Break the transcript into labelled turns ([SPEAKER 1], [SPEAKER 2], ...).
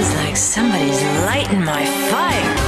[SPEAKER 1] Sounds like somebody's lighting my fire.